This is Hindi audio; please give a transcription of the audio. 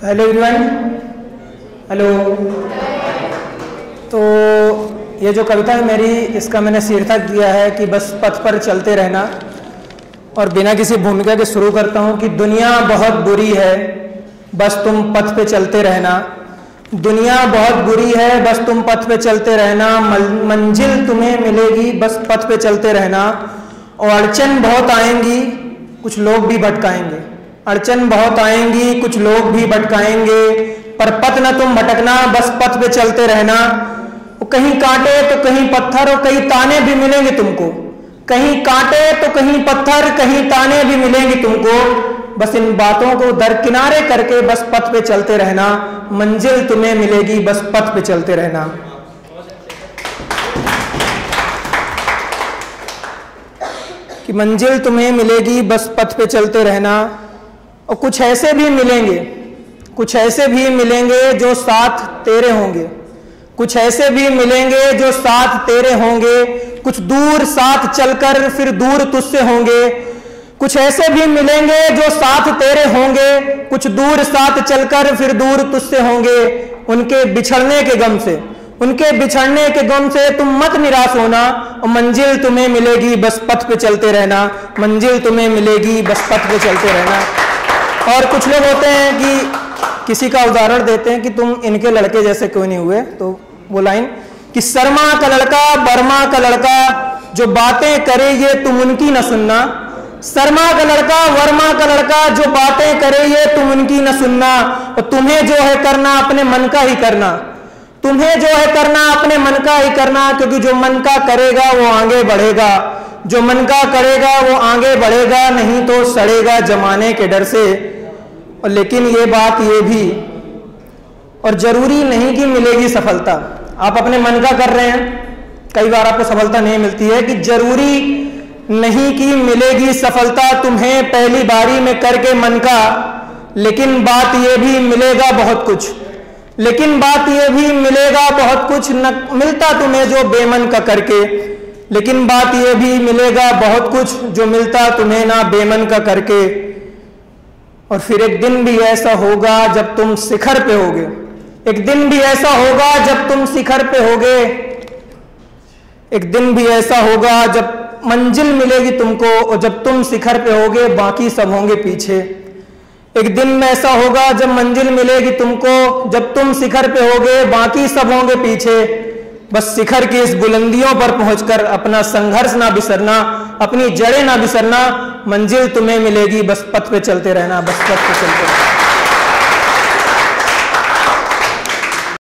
हेलो एवरीवन हेलो तो ये जो कविता है मेरी, इसका मैंने शीर्षक दिया है कि बस पथ पर चलते रहना। और बिना किसी भूमिका के शुरू करता हूँ कि दुनिया बहुत बुरी है, बस तुम पथ पे चलते रहना। दुनिया बहुत बुरी है, बस तुम पथ पे चलते रहना। मंजिल तुम्हें मिलेगी, बस पथ पे चलते रहना। और अड़चन बहुत आएँगी, कुछ लोग भी भटकाएँगे। अड़चन बहुत आएँगी, कुछ लोग भी भटकाएँगे, पर पथ न तुम भटकना, बस पथ पे चलते रहना। कहीं कांटे तो कहीं पत्थर और कहीं ताने भी मिलेंगे तुमको। कहीं कांटे तो कहीं पत्थर, कहीं ताने भी मिलेंगे तुमको। बस इन बातों को दरकिनारे करके बस पथ पे चलते रहना। मंजिल तुम्हें मिलेगी, बस पथ पे चलते रहना। कि मंजिल तुम्हें मिलेगी, बस पथ पे चलते रहना। और कुछ ऐसे भी मिलेंगे, कुछ ऐसे भी मिलेंगे जो साथ तेरे होंगे। कुछ ऐसे भी मिलेंगे जो साथ तेरे होंगे। कुछ दूर साथ चलकर फिर दूर तुझसे होंगे। कुछ ऐसे भी मिलेंगे जो साथ तेरे होंगे। कुछ दूर साथ चलकर फिर दूर तुझसे होंगे। उनके बिछड़ने के गम से, उनके बिछड़ने के गम से तुम मत निराश होना। और मंजिल तुम्हें मिलेगी बस पथ पे चलते रहना। मंजिल तुम्हें मिलेगी बस पथ पे चलते रहना। और कुछ लोग होते हैं कि किसी का उदाहरण देते हैं कि तुम इनके लड़के जैसे क्यों नहीं हुए? तो वो लाइन, कि शर्मा का लड़का, बर्मा का लड़का, जो बातें करे ये तुम उनकी न सुनना। शर्मा का लड़का, वर्मा का लड़का, जो बातें करे ये तुम उनकी न सुनना। और तुम्हें जो है करना, अपने मन का ही करना। तुम्हें जो है करना, अपने मन का ही करना, क्योंकि जो मन का करेगा, वो आगे बढ़ेगा। जो मन का करेगा, वो आगे बढ़ेगा, नहीं तो सड़ेगा जमाने के डर से। और लेकिन ये बात ये भी, और ज़रूरी नहीं कि मिलेगी सफलता। आप अपने मन का कर रहे हैं, कई बार आपको सफलता नहीं मिलती है कि ज़रूरी नहीं कि मिलेगी सफलता तुम्हें पहली बारी में करके मन का, लेकिन बात यह भी मिलेगा बहुत कुछ। लेकिन बात यह भी मिलेगा बहुत कुछ न, मिलता तुम्हें जो बेमन का करके, लेकिन बात यह भी मिलेगा बहुत कुछ जो मिलता तुम्हें ना बेमन का करके। और फिर एक दिन भी ऐसा होगा जब तुम शिखर पे होगे। एक दिन भी ऐसा होगा जब तुम शिखर पे होगे। एक दिन भी ऐसा होगा जब मंजिल मिलेगी तुमको और जब तुम शिखर पे होगे, बाकी सब होंगे पीछे। एक दिन में ऐसा होगा जब मंजिल मिलेगी तुमको, जब तुम शिखर पे होगे, बाकी सब होंगे पीछे। बस शिखर की इस बुलंदियों पर पहुंचकर अपना संघर्ष ना बिसरना, अपनी जड़ें ना बिसरना, मंजिल तुम्हें मिलेगी, बस पथ पे चलते रहना, बस पथ पे चलते रहना।